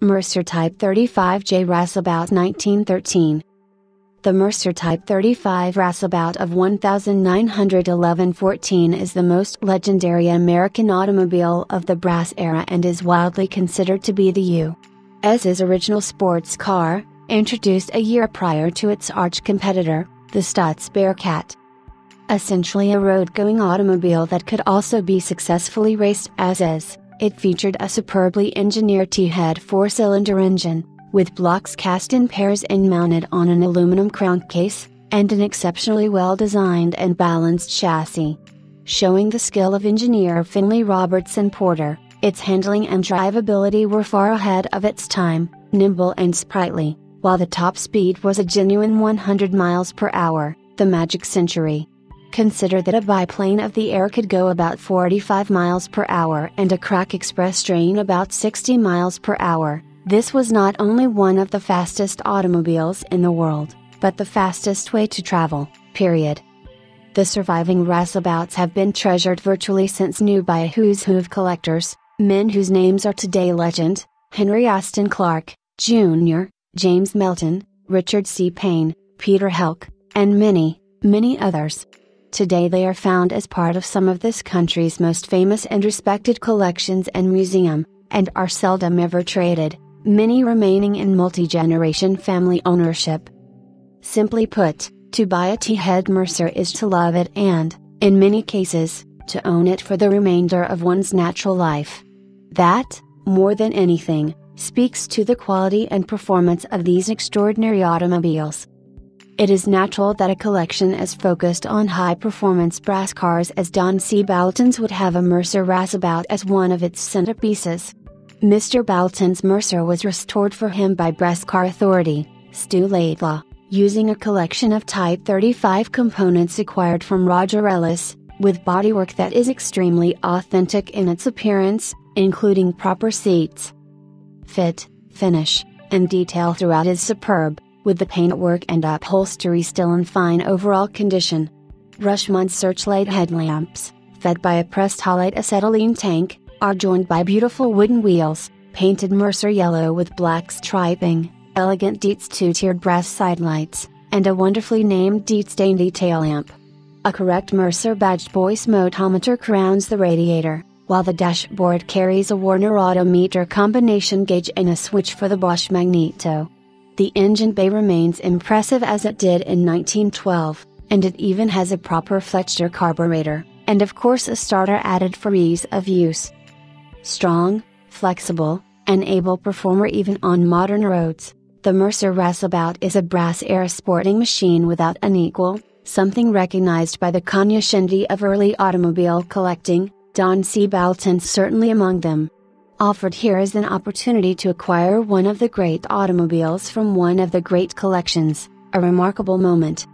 Mercer Type 35J Raceabout 1913. The Mercer Type 35 Raceabout of 1911-14 is the most legendary American automobile of the brass era and is widely considered to be the U.S.'s original sports car, introduced a year prior to its arch competitor, the Stutz Bearcat. Essentially a road-going automobile that could also be successfully raced as is. It featured a superbly engineered T-head four-cylinder engine, with blocks cast in pairs and mounted on an aluminum crankcase, and an exceptionally well-designed and balanced chassis. Showing the skill of engineer Finley Robertson Porter, its handling and drivability were far ahead of its time, nimble and sprightly, while the top speed was a genuine 100 miles per hour, the magic century. Consider that a biplane of the air could go about 45 miles per hour and a crack express train about 60 miles per hour. This was not only one of the fastest automobiles in the world, but the fastest way to travel, period. The surviving raceabouts have been treasured virtually since new by a who's who of collectors, men whose names are today legend, Henry Austin Clark, Jr., James Melton, Richard C. Paine, Peter Helck, and many, many others. Today they are found as part of some of this country's most famous and respected collections and museum, and are seldom ever traded, many remaining in multi-generation family ownership. Simply put, to buy a T-head Mercer is to love it and, in many cases, to own it for the remainder of one's natural life. That, more than anything, speaks to the quality and performance of these extraordinary automobiles. It is natural that a collection as focused on high performance brass cars as Don C. Balton's would have a Mercer Raceabout as one of its centerpieces. Mr. Balton's Mercer was restored for him by Brass Car Authority, Stu Laidlaw, using a collection of Type 35 components acquired from Roger Ellis, with bodywork that is extremely authentic in its appearance, including proper seats. Fit, finish, and detail throughout is superb with the paintwork and upholstery still in fine overall condition. Rushmore searchlight headlamps, fed by a Prest-O-Lite acetylene tank, are joined by beautiful wooden wheels, painted Mercer yellow with black striping, elegant Dietz two-tiered brass side lights, and a wonderfully named Dietz dainty tail lamp. A correct Mercer badged Boyce motometer crowns the radiator, while the dashboard carries a Warner Autometer combination gauge and a switch for the Bosch Magneto the engine bay remains impressive as it did in 1912, and it even has a proper Fletcher carburetor, and of course a starter added for ease of use. Strong, flexible, and able performer even on modern roads, the Mercer Raceabout is a brass era sporting machine without an equal, something recognized by the cognoscenti of early automobile collecting, Don C. Balton certainly among them. Offered here is an opportunity to acquire one of the great automobiles from one of the great collections, a remarkable moment.